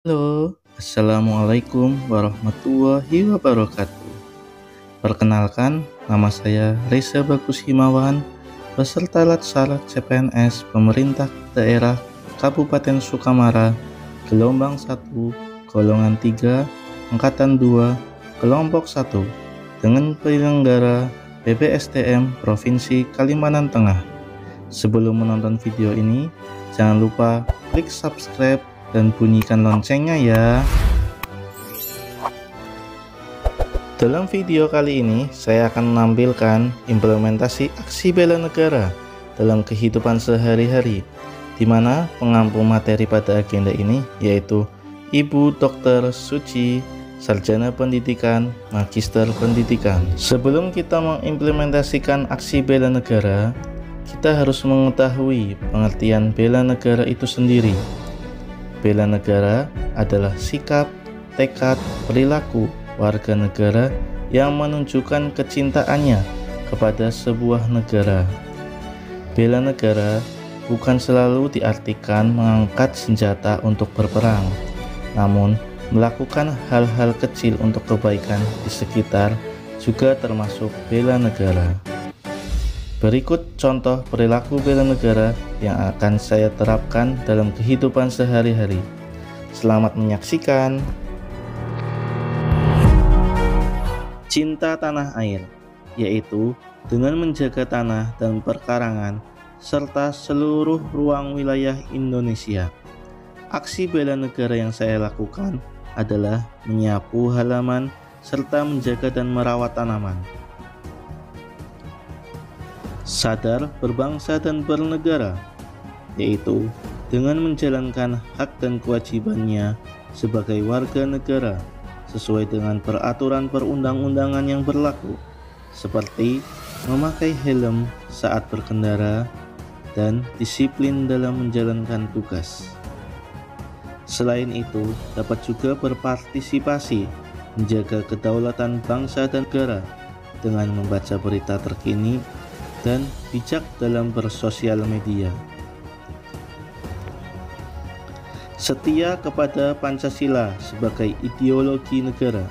Halo, Assalamualaikum warahmatullahi wabarakatuh. Perkenalkan, nama saya Reza Bagus Himawan, peserta Latsar CPNS Pemerintah Daerah Kabupaten Sukamara, gelombang 1, golongan 3, angkatan 2, kelompok 1, dengan penyelenggara BPSDM Provinsi Kalimantan Tengah. Sebelum menonton video ini, jangan lupa klik subscribe dan bunyikan loncengnya ya. Dalam video kali ini, saya akan menampilkan implementasi aksi bela negara dalam kehidupan sehari-hari, di mana pengampu materi pada agenda ini yaitu Ibu Dr. Suci, Sarjana Pendidikan, Magister Pendidikan. Sebelum kita mengimplementasikan aksi bela negara, kita harus mengetahui pengertian bela negara itu sendiri. Bela negara adalah sikap, tekad, perilaku warga negara yang menunjukkan kecintaannya kepada sebuah negara. Bela negara bukan selalu diartikan mengangkat senjata untuk berperang, namun melakukan hal-hal kecil untuk kebaikan di sekitar juga termasuk bela negara. Berikut contoh perilaku bela negara yang akan saya terapkan dalam kehidupan sehari-hari. Selamat menyaksikan. Cinta tanah air, yaitu dengan menjaga tanah dan perkarangan serta seluruh ruang wilayah Indonesia. Aksi bela negara yang saya lakukan adalah menyapu halaman serta menjaga dan merawat tanaman sadar berbangsa dan bernegara, yaitu dengan menjalankan hak dan kewajibannya sebagai warga negara sesuai dengan peraturan perundang-undangan yang berlaku, seperti memakai helm saat berkendara dan disiplin dalam menjalankan tugas. Selain itu, dapat juga berpartisipasi menjaga kedaulatan bangsa dan negara dengan membaca berita terkini dan bijak dalam bersosial media. Setia kepada Pancasila sebagai ideologi negara,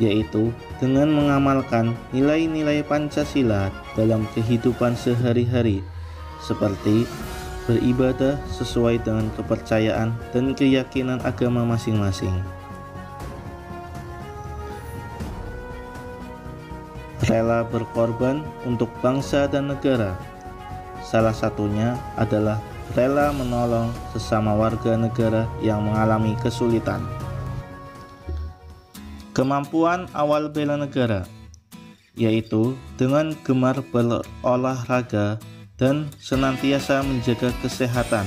yaitu dengan mengamalkan nilai-nilai Pancasila dalam kehidupan sehari-hari, seperti beribadah sesuai dengan kepercayaan dan keyakinan agama masing-masing. Rela berkorban untuk bangsa dan negara. Salah satunya adalah rela menolong sesama warga negara yang mengalami kesulitan. Kemampuan awal bela negara yaitu dengan gemar berolahraga dan senantiasa menjaga kesehatan.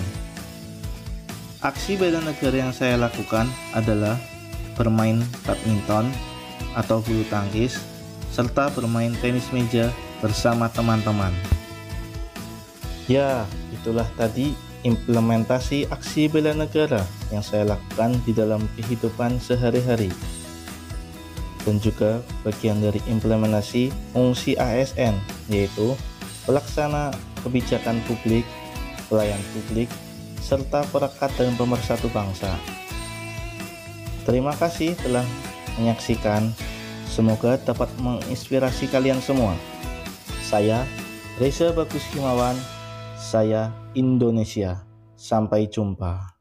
Aksi bela negara yang saya lakukan adalah bermain badminton atau bulu tangkis serta bermain tenis meja bersama teman-teman. Ya, itulah tadi implementasi aksi bela negara yang saya lakukan di dalam kehidupan sehari-hari. Dan juga bagian dari implementasi fungsi ASN, yaitu pelaksana kebijakan publik, pelayan publik, serta perekat dan pemersatu bangsa. Terima kasih telah menyaksikan Semoga dapat menginspirasi kalian semua. Saya Reza Bagus Himawan, saya Indonesia. Sampai jumpa.